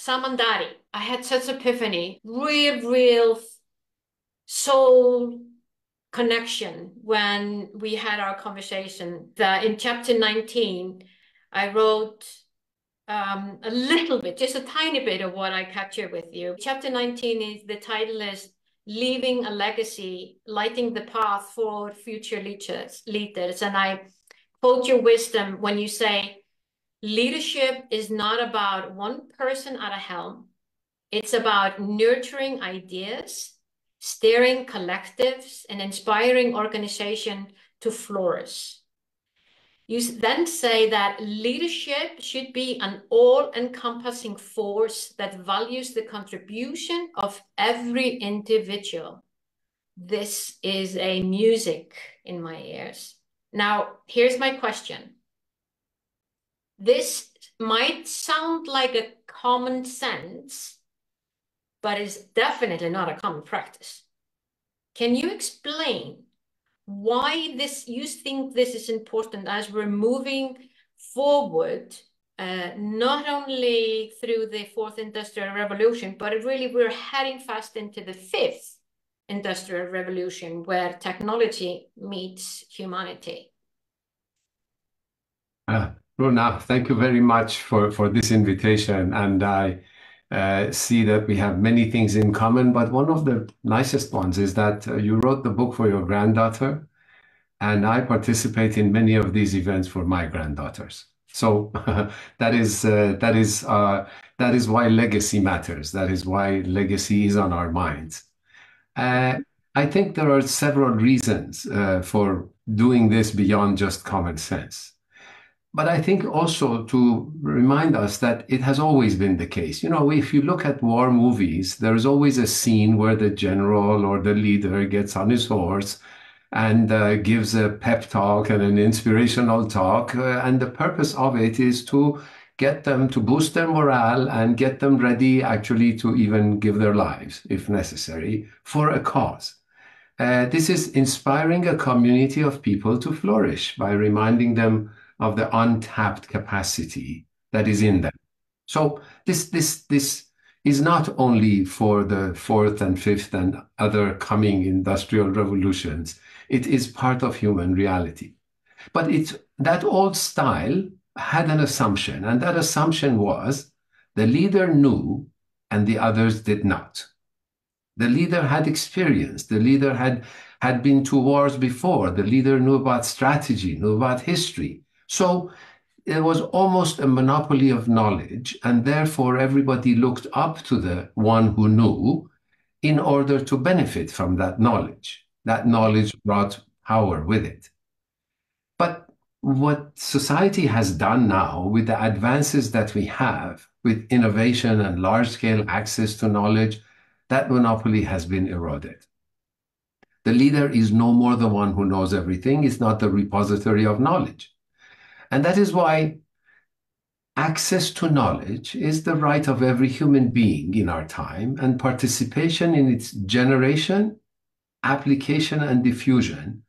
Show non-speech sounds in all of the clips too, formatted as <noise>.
Samandari, I had such epiphany, real, real soul connection when we had our conversation. That in chapter 19, I wrote um, a little bit, just a tiny bit of what I captured with you. Chapter 19 is the title is Leaving a Legacy, Lighting the Path for Future Leaders. leaders. And I quote your wisdom when you say, Leadership is not about one person at a helm. It's about nurturing ideas, steering collectives, and inspiring organization to flourish. You then say that leadership should be an all-encompassing force that values the contribution of every individual. This is a music in my ears. Now, here's my question this might sound like a common sense, but is definitely not a common practice. Can you explain why this you think this is important as we're moving forward, uh, not only through the fourth industrial revolution, but really we're heading fast into the fifth industrial revolution where technology meets humanity? Uh, Runa, thank you very much for, this invitation. And I uh, see that we have many things in common, but one of the nicest ones is that uh, you wrote the book for your granddaughter, and I participate in many of these events for my granddaughters. So <laughs> that is uh, that is that is why legacy matters. That is why legacy is on our minds. I think there are several reasons for doing this beyond just common sense. But I think also to remind us that it has always been the case. You know, if you look at war movies, there's always a scene where the general or the leader gets on his horse and uh, gives a pep talk and an inspirational talk. Uh, and the purpose of it is to get them to boost their morale and get them ready actually to even give their lives, if necessary, for a cause. Uh, this is inspiring a community of people to flourish by reminding them of the untapped capacity that is in them. So this this this is not only for the fourth and fifth and other coming industrial revolutions. It is part of human reality. But it's that old style had an assumption, and that assumption was the leader knew and the others did not. The leader had experience. The leader had had been to wars before. The leader knew about strategy, knew about history. So it was almost a monopoly of knowledge, and therefore everybody looked up to the one who knew in order to benefit from that knowledge. That knowledge brought power with it. But what society has done now with the advances that we have with innovation and large scale access to knowledge, that monopoly has been eroded. The leader is no more the one who knows everything, it's not the repository of knowledge. And that is why access to knowledge is the right of every human being in our time, and participation in its generation, application, and diffusion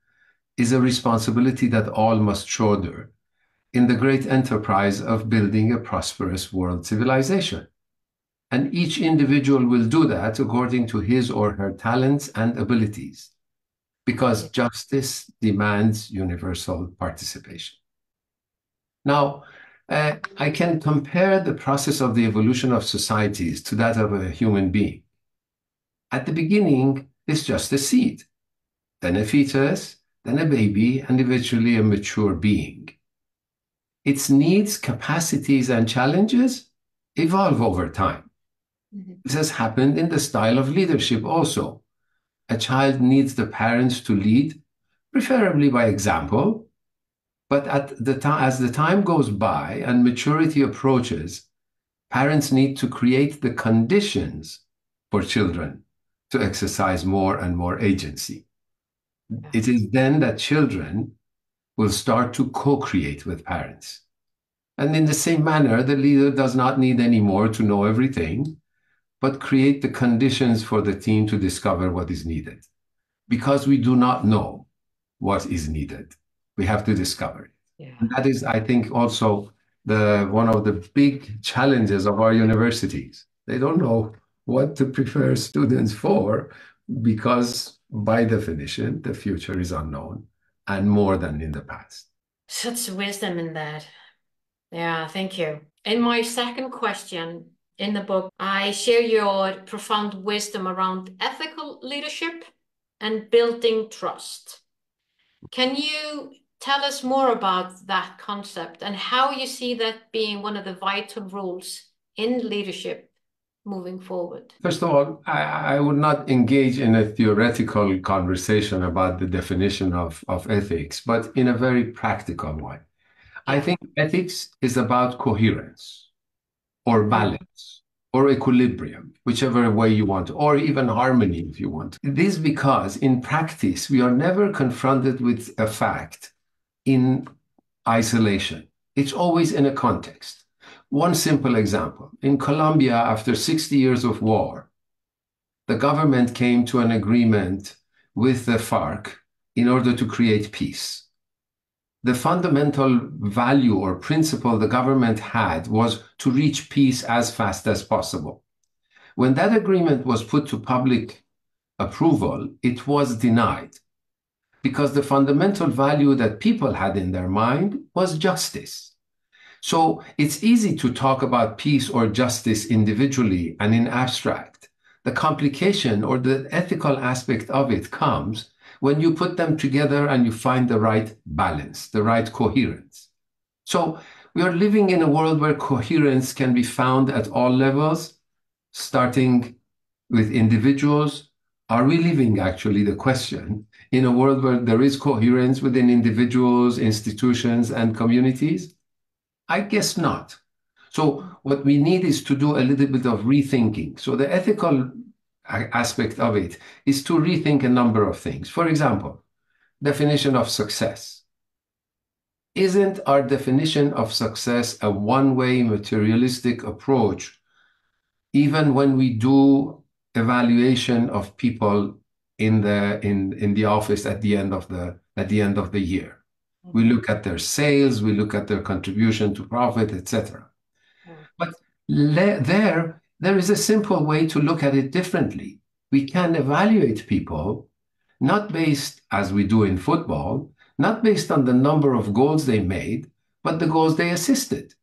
is a responsibility that all must shoulder in the great enterprise of building a prosperous world civilization. And each individual will do that according to his or her talents and abilities, because justice demands universal participation. Now, uh, I can compare the process of the evolution of societies to that of a human being. At the beginning, it's just a seed, then a fetus, then a baby, and eventually a mature being. Its needs, capacities, and challenges evolve over time. Mm-hmm. This has happened in the style of leadership also. A child needs the parents to lead, preferably by example, but at the time, as the time goes by and maturity approaches, parents need to create the conditions for children to exercise more and more agency. It is then that children will start to co-create with parents. And in the same manner, the leader does not need anymore to know everything, but create the conditions for the team to discover what is needed. Because we do not know what is needed we have to discover it. Yeah. And that is, I think, also the one of the big challenges of our universities. They don't know what to prepare students for because by definition the future is unknown and more than in the past. Such wisdom in that. Yeah, thank you. In my second question in the book, I share your profound wisdom around ethical leadership and building trust. Can you tell us more about that concept and how you see that being one of the vital rules in leadership moving forward? First of all, I, I, would not engage in a theoretical conversation about the definition of, of ethics, but in a very practical one. I think ethics is about coherence or balance or equilibrium, whichever way you want, or even harmony if you want. This because in practice, we are never confronted with a fact in isolation. It's always in a context. One simple example. In Colombia, after 60 years of war, the government came to an agreement with the FARC in order to create peace. The fundamental value or principle the government had was to reach peace as fast as possible. When that agreement was put to public approval, it was denied because the fundamental value that people had in their mind was justice. So it's easy to talk about peace or justice individually and in abstract. The complication or the ethical aspect of it comes when you put them together and you find the right balance, the right coherence. So we are living in a world where coherence can be found at all levels, starting with individuals. Are we living actually the question in a world where there is coherence within individuals, institutions, and communities? I guess not. So what we need is to do a little bit of rethinking. So the ethical aspect of it is to rethink a number of things. For example, definition of success. Isn't our definition of success a one-way materialistic approach, even when we do evaluation of people in the in in the office at the end of the at the end of the year? Mm-hmm. We look at their sales, we look at their contribution to profit, etc. Mm-hmm. But there, there is a simple way to look at it differently. We can evaluate people not based, as we do in football, not based on the number of goals they made, but the goals they assisted.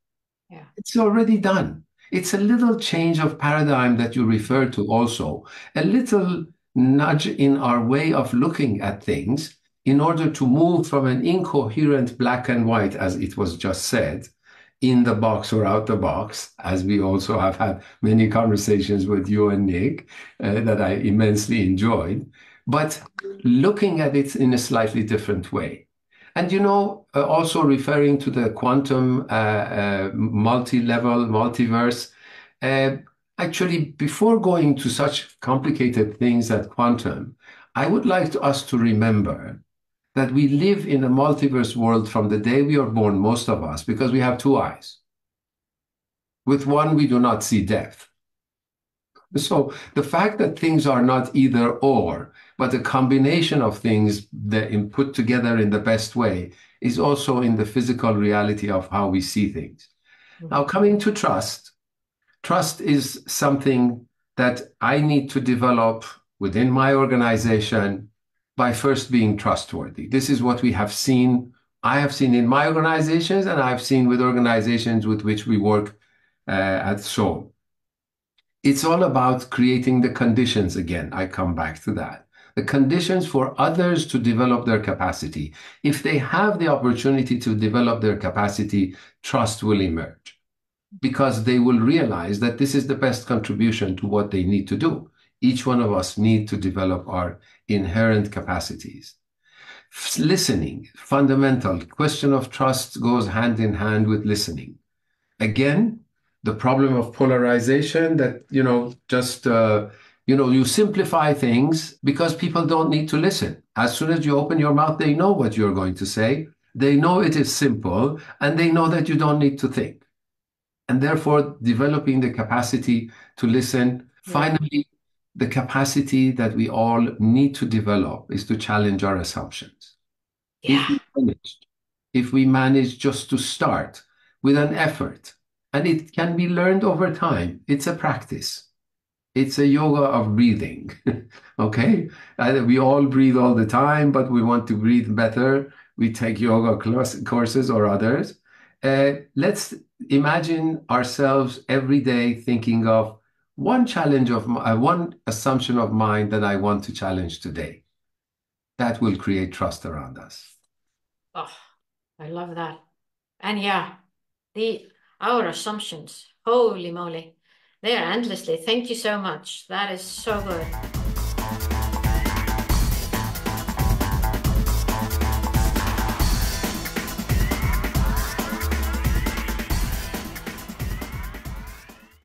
Yeah. It's already done. It's a little change of paradigm that you refer to also, a little nudge in our way of looking at things in order to move from an incoherent black and white, as it was just said, in the box or out the box, as we also have had many conversations with you and Nick uh, that I immensely enjoyed, but looking at it in a slightly different way. And you know, uh, also referring to the quantum uh, uh multi-level multiverse, uh, actually, before going to such complicated things at quantum, I would like to us to remember that we live in a multiverse world from the day we are born, most of us, because we have two eyes. With one, we do not see death. So the fact that things are not either or, but a combination of things that put together in the best way is also in the physical reality of how we see things. Mm-hmm. Now, coming to trust, trust is something that I need to develop within my organization by first being trustworthy. This is what we have seen. I have seen in my organizations, and I've seen with organizations with which we work uh, at Soul. It's all about creating the conditions again. I come back to that. The conditions for others to develop their capacity. If they have the opportunity to develop their capacity, trust will emerge because they will realize that this is the best contribution to what they need to do each one of us need to develop our inherent capacities. Listening, fundamental. Question of trust goes hand in hand with listening. Again, the problem of polarization that, you know, just, uh, you know, you simplify things because people don't need to listen. As soon as you open your mouth, they know what you're going to say. They know it is simple and they know that you don't need to think. And therefore, developing the capacity to listen. Yeah. Finally, the capacity that we all need to develop is to challenge our assumptions. Yeah. If we manage, if we manage just to start with an effort. And it can be learned over time. It's a practice. It's a yoga of breathing. <laughs> okay? We all breathe all the time, but we want to breathe better. We take yoga courses or others. Uh, let's imagine ourselves every day thinking of one challenge of uh, one assumption of mine that I want to challenge today. That will create trust around us. Oh, I love that. And yeah, the our assumptions, holy moly, they are endlessly. Thank you so much. That is so good.